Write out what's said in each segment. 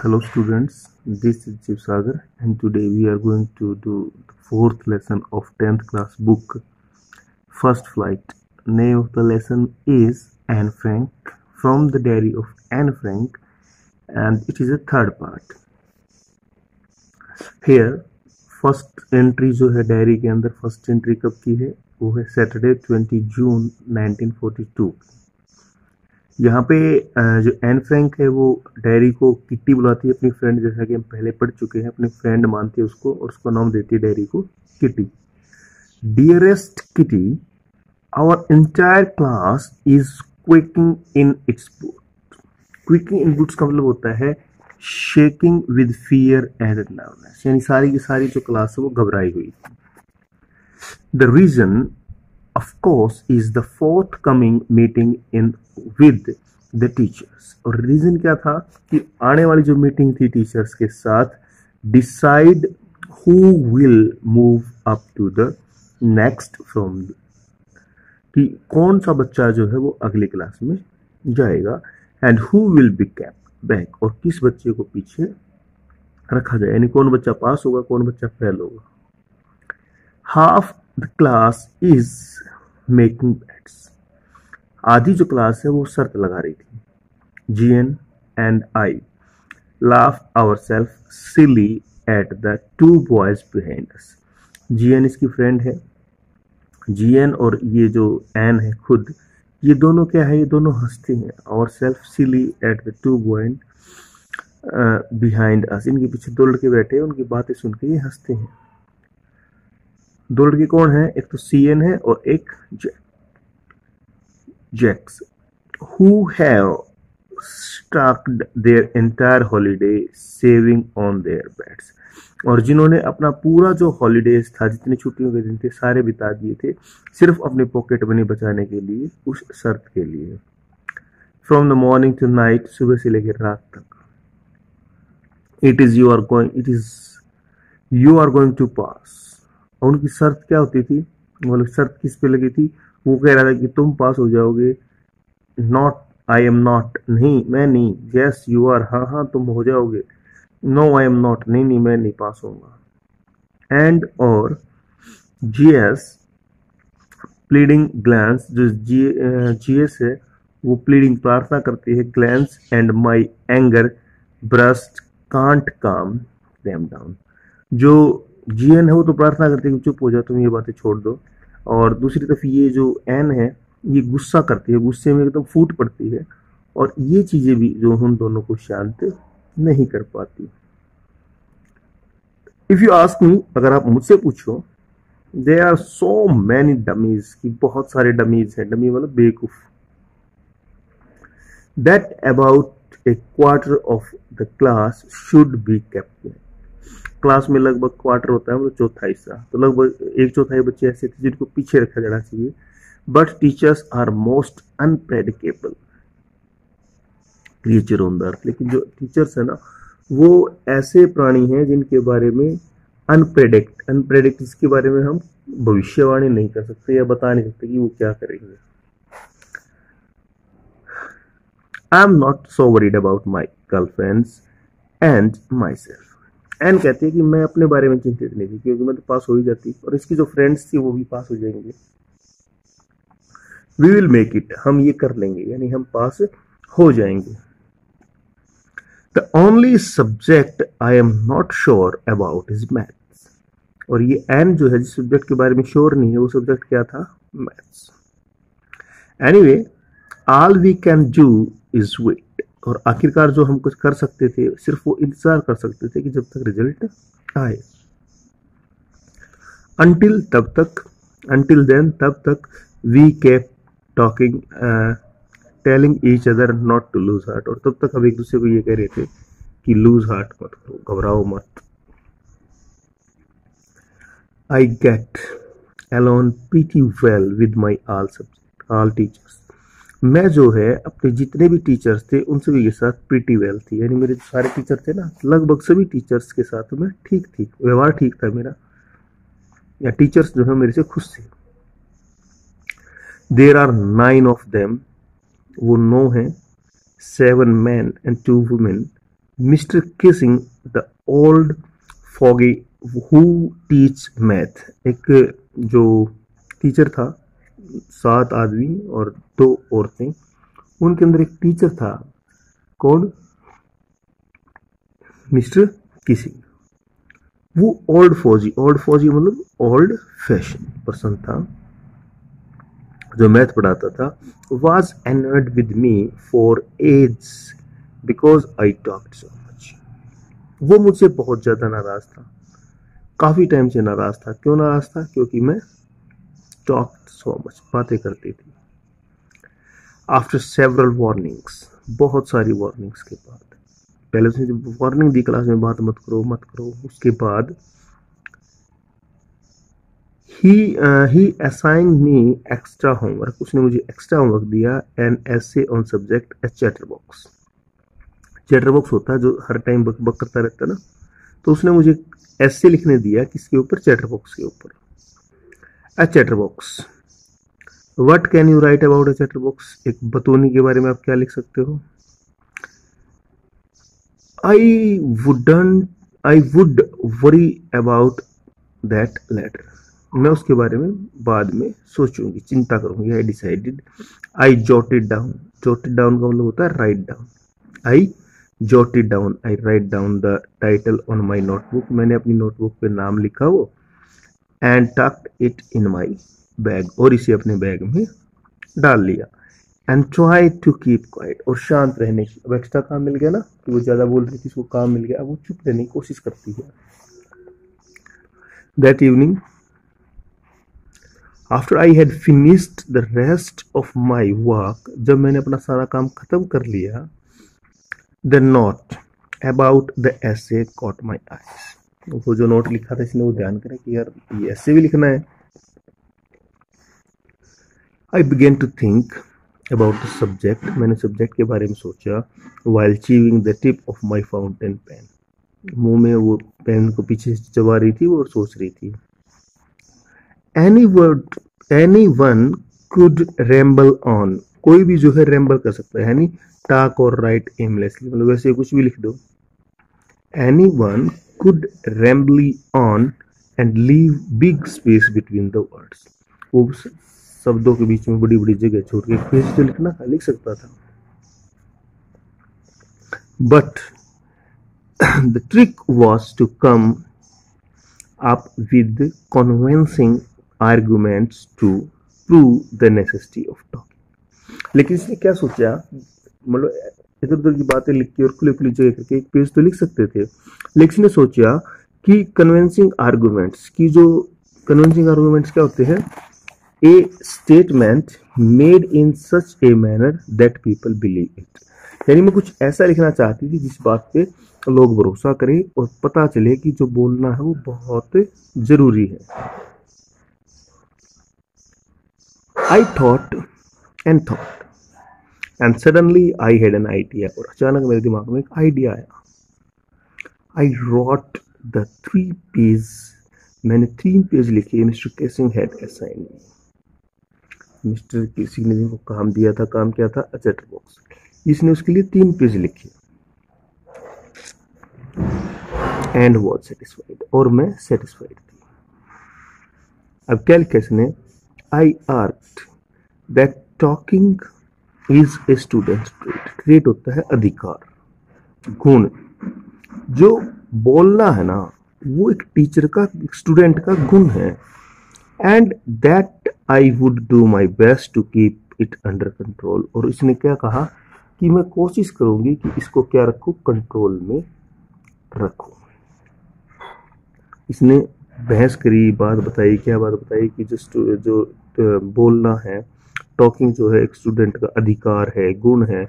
Hello students, this is Chiv Sagar and today we are going to do the fourth lesson of 10th class book First Flight. Name of the lesson is Anne Frank from the diary of Anne Frank and it is a third part. Here first entry जो है diary के अंदर first entry कब की है वो है Saturday 20 जून 1942 यहाँ पे जो एन फ्रैंक है, वो डायरी को किट्टी बुलाती है अपनी फ्रेंड जैसा कि हम पहले पढ़ चुके हैं, अपनी फ्रेंड मानती है उसको और उसका नाम देती है डायरी को Kitty dearest Kitty our entire class is quaking in its quaking in boots का मतलब होता है shaking with fear and nervousness यानी सारी की सारी जो क्लास है, वो घबराई हुई। The reason of course, is the forthcoming meeting in, with the teachers. और रीजन क्या था कि आने वाली जो मीटिंग थी टीचर्स के साथ decide who will move up to the next form कि कौन सा बच्चा जो है वो अगली क्लास में जाएगा and who will be kept back और किस बच्चे को पीछे रखा जाए, यानी कौन बच्चा पास होगा, कौन बच्चा फेल होगा। Half the class is making bets आधी जो क्लास है वो शर्त लगा रही थी। G N and I laugh our self silly at the two boys behind us G N इसकी फ्रेंड है। जी एन और ये जो एन है खुद, ये दोनों क्या है? ये दोनों हँसते हैं। और self silly at the two बॉइंट behind us इनके पीछे दो लड़के बैठे हैं, उनकी बातें सुन के ये हँसते हैं। दो लड़के कौन है, एक तो सी एन है और एक Jacques who have stocked their entire holiday saving on their bets और जिन्होंने अपना पूरा जो हॉलीडेज था, जितने छुट्टियों के दिन थे, सारे बिता दिए थे, सिर्फ़ अपने पॉकेट मनी बचाने के लिए, उस शर्त के लिए। From the morning to night सुबह से लेकर रात तक। It is you are going it is you are going to pass और उनकी शर्त क्या होती थी? मतलब शर्त किस पे लगी थी? वो कह रहा था कि तुम पास हो जाओगे। नॉट आई एम नॉट नहीं, मैं नहीं। यस यू आर हाँ हाँ तुम हो जाओगे। नो आई एम नॉट नहीं नहीं, मैं नहीं पास होऊँगा। एंड और जी एस प्लीडिंग ग्लैंस जो जी एस है, वो प्लीडिंग प्रार्थना करती है glance and my anger burst, can't calm down जो जीएन है वो तो प्रार्थना करती है कि चुप हो जाओ, तुम ये बातें छोड़ दो। और दूसरी तरफ़ ये जो एन है, ये गुस्सा करती है, गुस्से में एकदम तो फूट पड़ती है। और ये चीज़ें भी जो उन दोनों को शांत नहीं कर पाती। इफ़ यू आस्क मी अगर आप मुझसे पूछो they are so many dummies की बहुत सारे डमीज हैं डमी मतलब बेवकूफ़। That about a quarter of the class should be kept class में लगभग क्वार्टर होता है मतलब चौथा हिस्सा तो लगभग एक चौथाई बच्चे ऐसे थे जिनको पीछे रखा जाना चाहिए। But teachers are most unpredictable creature on the earth लेकिन जो टीचर्स है ना, वो ऐसे प्राणी हैं जिनके बारे में अनप्रेडिक्ट अनप्रेडिक्ट इसके बारे में हम भविष्यवाणी नहीं कर सकते या बता नहीं सकते कि वो क्या करेंगे। I am not so worried about my girlfriends and myself N कहती है कि मैं अपने बारे में चिंतित नहीं थी, क्योंकि मैं तो पास हो ही जाती। और इसकी जो फ्रेंड्स थी, वो भी पास हो जाएँगे। वी विल मेक इट हम ये कर लेंगे, यानी हम पास हो जाएँगे। The only subject I am not sure about is maths और ये एन जो है, जिस सब्जेक्ट के बारे में श्योर नहीं है, वो सब्जेक्ट क्या था? Maths anyway all we can do is wait और आखिरकार जो हम कुछ कर सकते थे, सिर्फ़ वो इंतज़ार कर सकते थे कि जब तक रिज़ल्ट आए। अंटिल तब तक अंटिल देन तब तक we keep talking telling each other not to lose heart और तब तक हम एक दूसरे को ये कह रहे थे कि लूज हार्ट मत करो, घबराओ मत। I get alone pretty well with my all subject, all teachers मैं जो है, अपने जितने भी टीचर्स थे, उन सभी के साथ प्रीटी वेल थी। यानी मेरे सारे टीचर थे ना, लगभग सभी टीचर्स के साथ मैं ठीक थी। व्यवहार ठीक था मेरा। या टीचर्स जो है, मेरे से खुश थे। There are nine of them वो नौ हैं। Seven man and two women mister Keesing the old fogey who teach math एक जो टीचर था सात आदमी और दो औरतें। उनके अंदर एक टीचर था। कौन? Mister Keesing. वो ओल्ड फौजी। ओल्ड फौजी मतलब ओल्ड फ़ैशन पर्सन था। जो मैथ पढ़ाता था। Was annoyed with me for age because I talked so much वो मुझसे बहुत ज़्यादा नाराज़ था। काफ़ी टाइम से नाराज़ था। क्यों नाराज़ था? क्योंकि मैं टॉक सो मच बातें करती थी। आफ्टर सेवरल वार्निंग्स बहुत सारी वार्निंग्स के बाद। पहले उसने जब वार्निंग दी क्लास में, बात मत करो मत करो, उसके बाद ही ही असाइन मी एक्स्ट्रा होमवर्क उसने मुझे एक्स्ट्रा होमवर्क दिया an essay on subject a chatterbox chatterbox होता है जो हर टाइम बक बक करता रहता ना। तो उसने मुझे ऐसे लिखने दिया किसके ऊपर? चैटर बॉक्स के ऊपर। A chatterbox what can you write about a chatterbox एक बतौनी के बारे में आप क्या लिख सकते हो? I wouldn't I would worry about that later मैं उसके बारे में बाद में सोचूँगी, चिंता करूँगी। I decided I jotted down jotted down का मतलब होता है write down I jotted down I write down the title on my notebook मैंने अपनी नोटबुक पे नाम लिखा वो। And tucked it in my bag और इसे अपने बैग में डाल लिया। And try to keep quiet और शांत रहने की अब एक्स्ट्रा काम मिल गया ना? कि वो ज़्यादा बोल रही थी, उसको काम मिल गया। अब वो चुप रहने की कोशिश करती है। That evening after I had finished the rest of my work जब मैंने अपना सारा काम खत्म कर लिया the note about the essay caught my eyes वो जो नोट लिखा था इसने वो ध्यान करें कि यार ये ऐसे भी लिखना है। I began to think about the subject मैंने सब्जेक्ट के बारे में सोचा while chewing the tip of my fountain pen मुँह में वो पेन को पीछे चबा रही थी और सोच रही थी। Any word anyone could ramble on कोई भी जो है रेम्बल कर सकता है, यानी टाक और राइट एमलेसली मतलब वैसे कुछ भी लिख दो। Anyone could ramble on and leave big space between the words वो शब्दों के बीच में बड़ी बड़ी जगह छोड़ के पेज जो लिखना लिख सकता था। But the trick was to come up with convincing arguments to prove the necessity of talking लेकिन इसने क्या सोचा? मतलब इधर उधर की बातें लिख के और खुले खुली जगह करके एक पेज तो लिख सकते थे। लेकिन इसने सोचा कि कन्विंसिंग आर्गुमेंट्स की जो कन्विंसिंग आर्गुमेंट्स क्या होते हैं? A statement made in such a manner that people believe it यानी मैं कुछ ऐसा लिखना चाहती थी जिस बात पे लोग भरोसा करें और पता चले कि जो बोलना है वो बहुत ज़रूरी है। I thought and thought and suddenly I had an idea. और अचानक मेरे दिमाग में एक आइडिया आया। I wrote the three page मैंने तीन पेज लिखे। Mister Keesing had assign mister Keesing ने जिनको काम दिया था। काम क्या था? चैटर बॉक्स इसने उसके लिए तीन पेज लिखे। एंड वॉज़ सेटिस्फाइड और मैं सेटिस्फाइड थी। अब क्या लिखा इसने? I asked that talking is a student trait. trait होता है अधिकार। गुण। जो बोलना है ना, वो एक टीचर का स्टूडेंट का गुण है। And that I would do my best to keep it under control और इसने क्या कहा कि मैं कोशिश करूँगी कि इसको क्या रखूँ? कंट्रोल में रखूँ। इसने बहस करी, बात बताई, क्या बात बताई कि जो जो बोलना है टॉकिंग जो है, एक स्टूडेंट का अधिकार है, गुण है,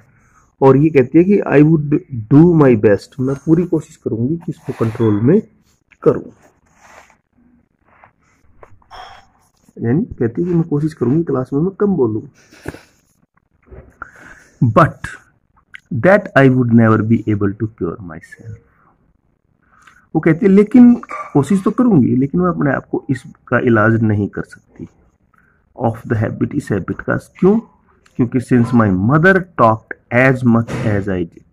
और ये कहती है कि I would do my best मैं पूरी कोशिश करूँगी कि इसको कंट्रोल में करूँ। यानी कहती है कि मैं कोशिश करूँगी क्लास में मैं कम बोलूँ। But that I would never be able to cure myself वो कहती है, लेकिन कोशिश तो करूँगी, लेकिन मैं अपने आप को इसका इलाज नहीं कर सकती। ऑफ़ द हैबिट इस हैबिट का क्यों क्योंकि since my mother talked as much as I did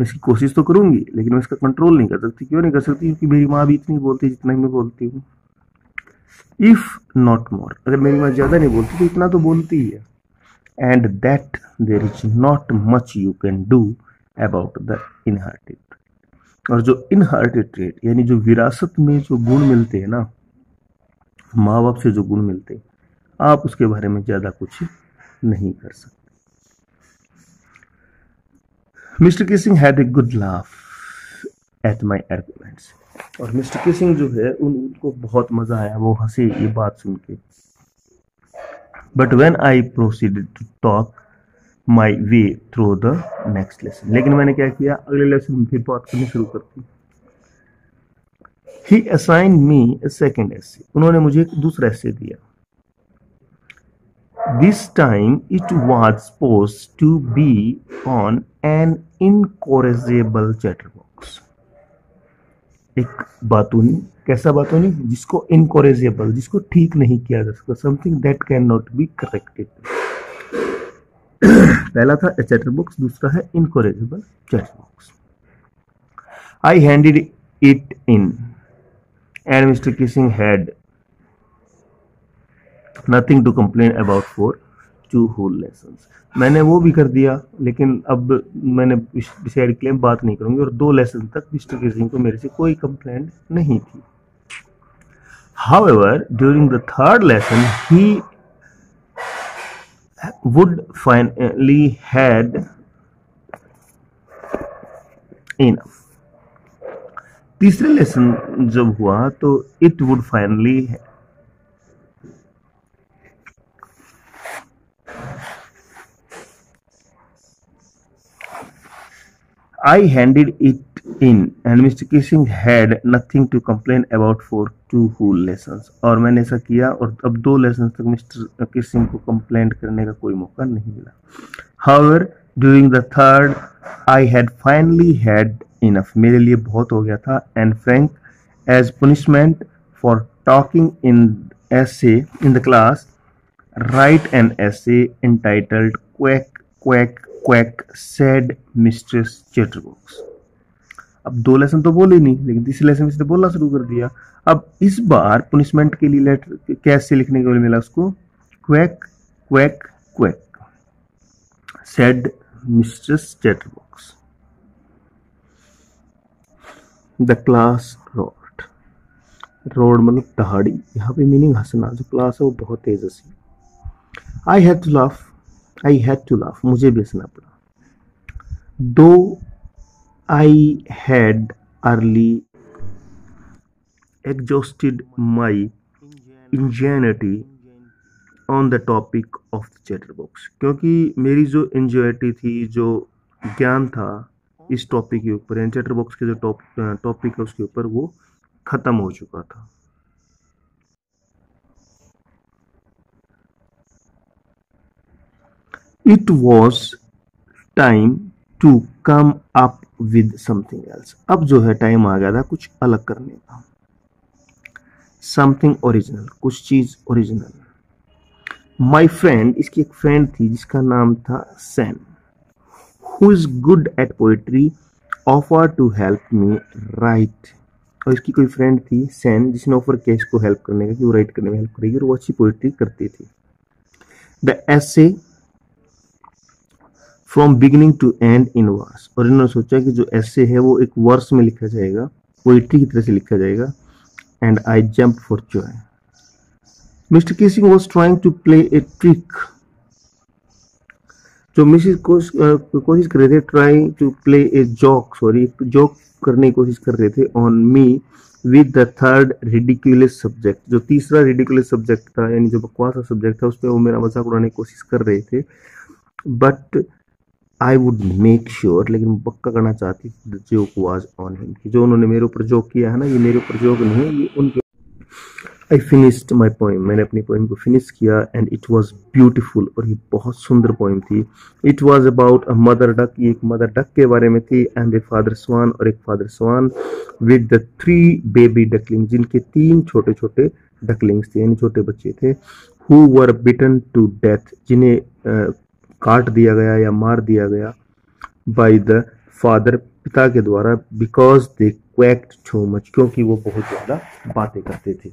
मैं इसकी कोशिश तो करूँगी, लेकिन मैं इसका कंट्रोल नहीं कर सकती। क्यों नहीं कर सकती? क्योंकि मेरी माँ भी इतनी बोलती जितना मैं बोलती हूँ। इफ़ नॉट मोर अगर मेरी माँ ज़्यादा नहीं बोलती तो इतना तो बोलती ही है। And that there is not much you can do about the inherited और जो इनहर्टेड ट्रेड यानी जो विरासत में जो गुण मिलते हैं ना माँ बाप से जो गुण मिलते आप उसके बारे में ज़्यादा कुछ नहीं कर सकते। Mister Keesing had a good laugh at my arguments. और मिस्टर किसिंग जो है, उन, उनको बहुत मज़ा आया, वो हंसे ये बात सुन के। But when I proceed to talk my way through the next lesson लेकिन मैंने क्या किया? अगले लेसन में फिर बात करनी शुरू कर दी ही असाइन मी ए सेकेंड एसे उन्होंने मुझे एक दूसरा एसे दिया। This time it it was to be on an an chatterbox एक बातूनी, कैसा बातूनी? जिसको इनकोरेजेबल जिसको ठीक नहीं किया जा सकता something that can not be corrected पहला था ए चैटर बॉक्स दूसरा है incorrigible chatterbox I handed it in and mister Keesing had nothing to complain about for two whole lesson मैंने वो भी कर दिया लेकिन अब मैंने डिसाइड किया बात नहीं करूँगी और दो लेसन तक मिस्टर किसिंग को मेरे से कोई कंप्लेंट नहीं थी However, during the third lesson, he would finally had enough. तीसरे लेसन जब हुआ तो it would finally I handed it in and mister Keesing had nothing to complain about for two whole lesson और मैंने ऐसा किया और अब दो लेसन तक मिस्टर किशिंग को कंप्लेन करने का कोई मौका नहीं मिला। However during the third I had finally had enough. मेरे लिए बहुत हो गया था. And Frank, as punishment for talking in essay in the class, write an essay entitled Quack Quack quack said mistress chatterbox अब दो लेसन तो बोले नहीं लेकिन तीसरे लेसन में इसने बोलना शुरू कर दिया. अब इस बार पनिशमेंट के लिए लेटर कैसे लिखने को मिला उसको? Quack quack quack said mistress chatterbox the class roared roared मतलब दहाड़ी यहाँ पे मीनिंग हंसना। जो क्लास है वो बहुत तेज हँसी। I have to laugh I had to laugh मुझे भी हंसना पड़ा। Though I had early my ingenuity on the topic of the chatterbox क्योंकि मेरी जो इंजॉयटी थी, जो ज्ञान था इस टॉपिक के ऊपर चैटर बॉक्स के जो टॉपिक है उसके ऊपर वो ख़त्म हो चुका था। It was time to come up with something else. अब जो है टाइम आ गया था, कुछ अलग करने का। समथिंग ओरिजिनल कुछ चीज़ ओरिजिनल माई फ्रेंड इसकी एक फ्रेंड थी जिसका नाम था Sam who is good at poetry offer to help me write और इसकी कोई फ्रेंड थी सैन जिसने ऑफ़र किया इसको हेल्प करने का, कि वो राइट करने में हेल्प करेगी, और वो अच्छी पोइट्री करती थी। The essay from beginning to end in verse और इन्होंने सोचा कि जो ऐसे है, वो एक वर्स में लिखा जाएगा पोइट्री की तरह से लिखा जाएगा। And I jump for joy mister Keesing was trying to play a trick जो मिसिस कोशिश कर रहे थे trying to play a joke sorry joke करने की कोशिश कर रहे थे on me with the third ridiculous subject जो तीसरा रिडिकुलस सब्जेक्ट था, यानी जो बकवास सब्जेक्ट था, उस पर वो मेरा मज़ाक उड़ाने की कोशिश कर रहे थे। But I would make sure लेकिन पक्का करना चाहती जोक वाज ऑन हिम कि जो उन्होंने मेरे ऊपर जोक किया है ना, ये मेरे ऊपर जोक नहीं है, ये उनके आई फिनिश्ड माई पोइम मैंने अपनी पोइम को फिनिश किया एंड इट वॉज़ ब्यूटिफुल और ये बहुत सुंदर पोइम थी। It was about a mother duck ये एक मदर डक के बारे में थी एंड ए फादर स्वान और एक father swan with the three baby duckling जिनके तीन छोटे छोटे डकलिंग्स थे, यानी छोटे बच्चे थे who were bitten to death जिन्हें काट दिया गया या मार दिया गया बाय द फादर पिता के द्वारा because they quacked too much क्योंकि वो बहुत ज़्यादा बातें करते थे।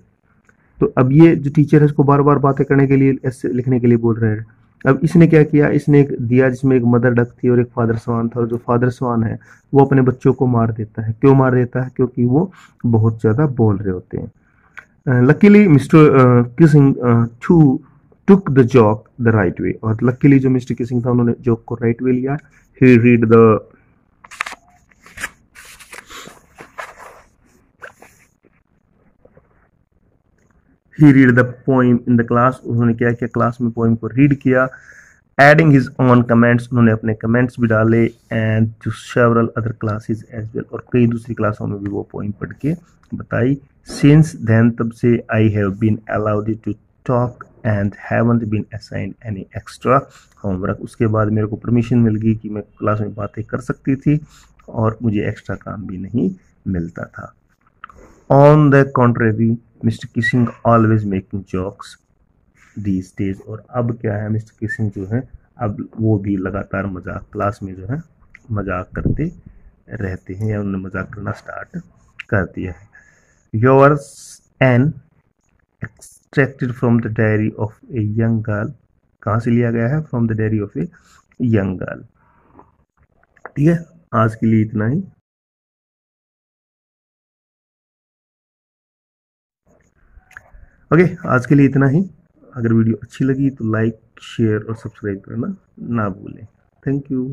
तो अब ये जो टीचर है इसको बार बार बातें करने के लिए, ऐसे लिखने के लिए बोल रहे हैं। अब इसने क्या किया? इसने एक दिया जिसमें एक मदर डक थी और एक फादर स्वान था, और जो फादर स्वान है, वो अपने बच्चों को मार देता है। क्यों मार देता है? क्योंकि वो बहुत ज़्यादा बोल रहे होते हैं। Luckily mister Keesing to took the joke the right way और लकीली जो मिस्टर किसिंग था, उन्होंने जॉक को राइट वे लिया। He read the he read the poem in the class उन्होंने क्या किया? क्लास में पोइम को रीड किया। एडिंग हिज ऑन कमेंट्स उन्होंने अपने कमेंट्स भी डाले and to several other classes as well और कई दूसरी क्लासों में भी वो पोइम पढ़ के बताई। सिंस देन तब से I have been allowed to talk and haven't been assigned any extra homework उसके बाद मेरे को परमिशन मिल गई कि मैं क्लास में बातें कर सकती थी और मुझे एक्स्ट्रा काम भी नहीं मिलता था। On the contrary mister Keesing always making jokes these days और अब क्या है, मिस्टर किसिंग जो है, अब वो भी लगातार मज़ाक क्लास में जो है, मज़ाक करते रहते हैं या उन्होंने मज़ाक करना स्टार्ट कर दिया है। Yours Anne extracted from the diary of a young girl कहाँ से लिया गया है? From the diary of a young girl ठीक है, आज के लिए इतना ही। ओके आज के लिए इतना ही। अगर वीडियो अच्छी लगी तो लाइक शेयर और सब्सक्राइब करना ना भूलें। Thank you